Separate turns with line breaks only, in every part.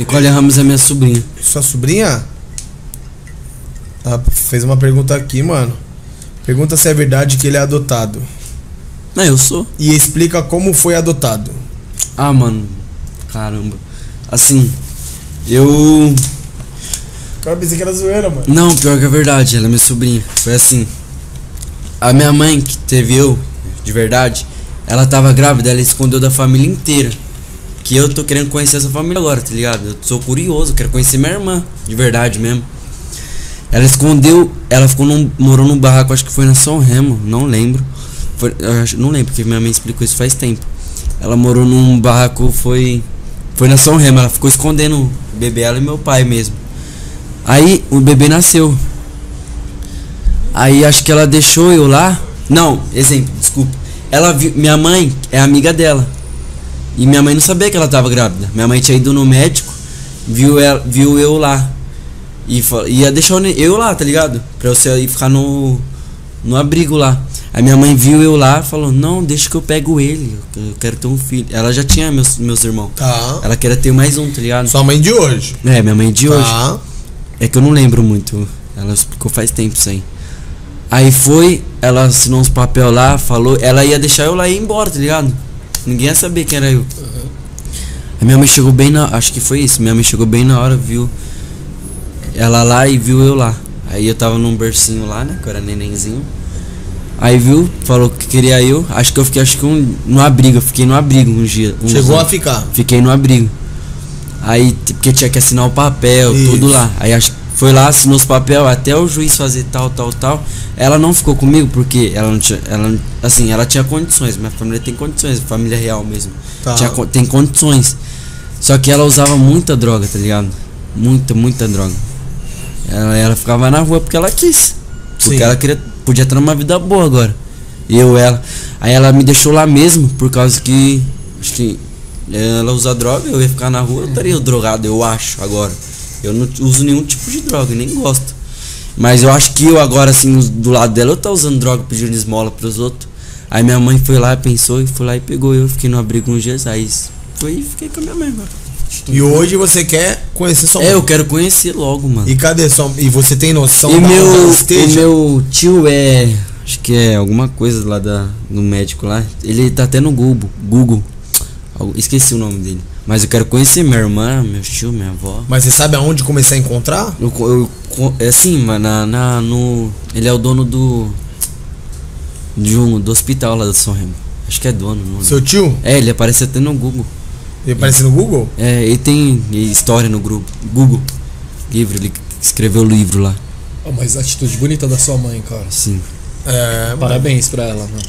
Nicole Ramos é minha sobrinha.
Sua sobrinha? Ah, fez uma pergunta aqui, mano. Pergunta se é verdade que ele é adotado.
Não, eu sou.
E explica como foi adotado.
Ah, mano. Caramba. Assim, eu.
Cara, pensei que era zoeira, mano.
Não, pior que é verdade, ela é minha sobrinha. Foi assim. A minha mãe, que teve eu, de verdade, ela tava grávida, ela escondeu da família inteira. Que eu tô querendo conhecer essa família agora, tá ligado? Eu sou curioso, quero conhecer minha irmã, de verdade mesmo. Ela escondeu, ela ficou num, morou num barraco, acho que foi na São Remo, não lembro. Foi, acho- não lembro, porque minha mãe explicou isso faz tempo. Ela morou num barraco, foi. Foi na São Remo, ela ficou escondendo o bebê, ela e meu pai mesmo. Aí o bebê nasceu. Aí acho que ela deixou eu lá. Não, exemplo, desculpa. Ela viu, minha mãe é amiga dela. E minha mãe não sabia que ela tava grávida. Minha mãe tinha ido no médico, viu ela, viu eu lá. E ia deixar eu lá, tá ligado? Pra você ir ficar no no abrigo lá. Aí minha mãe viu eu lá, falou: "Não, deixa que eu pego ele. Eu eu quero ter um filho". Ela já tinha meus meus irmãos.
Tá.
Ela queria ter mais um, tá ligado?
Sua mãe de hoje.
É, minha mãe de hoje.
Tá.
É que eu não lembro muito. Ela explicou faz tempo aí. Aí foi, ela assinou uns papel lá, falou, ela ia deixar eu lá e ir embora, tá ligado? Ninguém ia saber quem era eu. A minha mãe chegou bem na. Acho que foi isso. Minha mãe chegou bem na hora, viu ela lá e viu eu lá. Aí eu tava num bercinho lá, né? Que eu era nenenzinho. Aí viu, falou que queria eu. Acho que eu fiquei, acho que um, no abrigo. Eu fiquei no abrigo um dia.
Chegou a ficar.
Fiquei no abrigo. Aí, porque tinha que assinar o papel,
Isso.
tudo lá. Aí acho que foi lá, assinou os papel, até o juiz fazer tal, tal, tal. Ela não ficou comigo porque ela não tinha. Ela, assim, ela tinha condições. Minha família tem condições, família real mesmo.
Tá.
Tinha tem condições. Só que ela usava muita droga, tá ligado? Muita, muita droga. Ela, ela ficava na rua porque ela quis. Porque
Sim.
ela queria, podia ter uma vida boa agora. Eu, ela. Aí ela me deixou lá mesmo, por causa que. Acho que ela usa droga, eu ia ficar na rua, eu estaria drogado, eu acho, agora. Eu não uso nenhum tipo de droga, nem gosto. Mas eu acho que eu agora, assim, do lado dela, eu tá usando droga pedindo esmola pros outros. Aí minha mãe foi lá, pensou e foi lá e pegou eu, fiquei no abrigo uns dias, aí foi e fiquei com a minha mãe agora.
E hoje você quer conhecer sua mãe.
É, eu quero conhecer logo, mano.
E cadê sua E você tem noção
E
da
meu, meu tio é. Acho que é alguma coisa lá da, do médico lá. Ele tá até no Google. Google. Esqueci o nome dele. Mas eu quero conhecer minha irmã, meu tio, minha avó.
Mas você sabe aonde começar a encontrar?
Eu, eu, é assim, mano, na, na- no. Ele é o dono do. De um, do hospital lá do São Remo. Acho que é dono. Não
Seu tio?
É, ele aparece até no Google.
Ele aparece no Google?
É, ele tem história no grupo. Google. Livro, ele escreveu o livro lá.
Oh, mas atitude bonita da sua mãe, cara.
Sim.
É,
Parabéns pra ela, mano.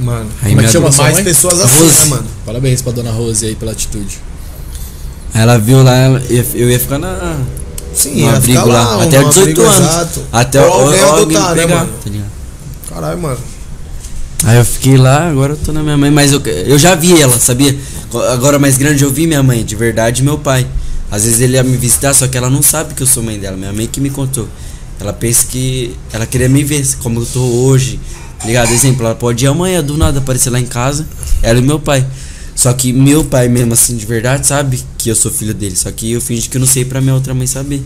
Mano.
Aí
Como é que chama
Mais
mãe?
pessoas assim,
Rose.
né, mano?
Parabéns pra dona Rose aí pela atitude.
Aí ela viu lá, ela- eu ia- ficar na.
Sim,
no
ia
abrigo
ficar
lá.
lá,
até
no
os 18
abrigo
anos.
exato.
Até o-
alguém adotar, né,
pegar,
mano?
tá ligado?
Caralho, mano.
Aí eu fiquei lá, agora eu tô na minha mãe, mas eu, eu já vi ela, sabia? Agora mais grande eu vi minha mãe, de verdade, meu pai. Às vezes ele ia me visitar, só que ela não sabe que eu sou mãe dela, minha mãe que me contou. Ela pensa que ela queria me ver como eu tô hoje, tá ligado? Exemplo, ela pode ir amanhã do nada aparecer lá em casa, ela e meu pai. Só que meu pai mesmo assim, de verdade, sabe que eu sou filho dele. Só que eu fingi que eu não sei pra minha outra mãe saber.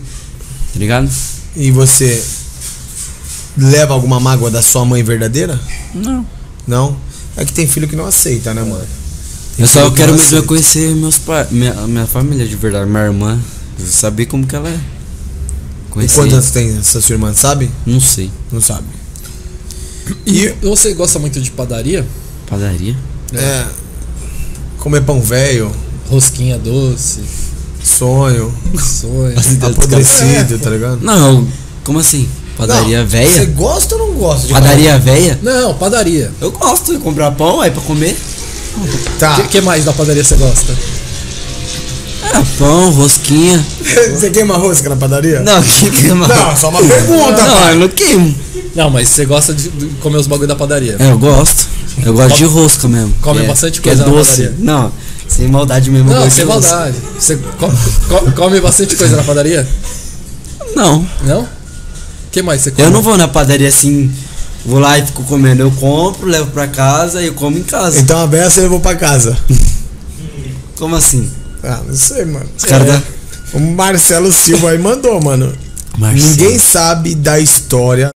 Tá ligado?
E você leva alguma mágoa da sua mãe verdadeira?
Não.
Não? É que tem filho que não aceita, né, mano?
Eu só
que
quero mesmo é
aceita.
conhecer meus pais, minha, minha família de verdade, minha irmã. Saber como que ela é.
E
Conhecer.
quantas tem essa sua irmã, sabe?
Não sei.
Não sabe.
E você gosta muito de padaria?
Padaria?
É. Comer pão velho,
Rosquinha doce,
sonho,
sonho.
apodrecido, tá ligado?
Não, como assim? Padaria
Não, Você
véia?
gosta ou não gosta de
Padaria véia?
Não, padaria.
Eu gosto de comprar pão aí pra comer.
O
Tá.
que, que mais da padaria você gosta?
Ah, pão, rosquinha.
Você queima rosca na padaria?
Não, que queima.
Não, só uma pergunta.
Não, eu não queimo.
Não, mas você gosta de, comer os bagulho da padaria.
É, eu gosto. Eu gosto de rosca mesmo.
Come
que é-
bastante
que é
coisa na
doce.
padaria.
Não, sem maldade mesmo. eu
Não,
gosto
sem
de rosca.
maldade. Você co- co- come bastante coisa na padaria?
Não,
Não? O que mais você come?
eu não vou na padaria assim. Vou lá e fico comendo. Eu compro, levo pra casa e eu como em casa.
Então a beça eu vou pra casa.
Como assim?
Ah, não sei, mano.
Os caras
É.
da.
O Marcelo Silva aí mandou, mano.
Marcelo.
Ninguém sabe da história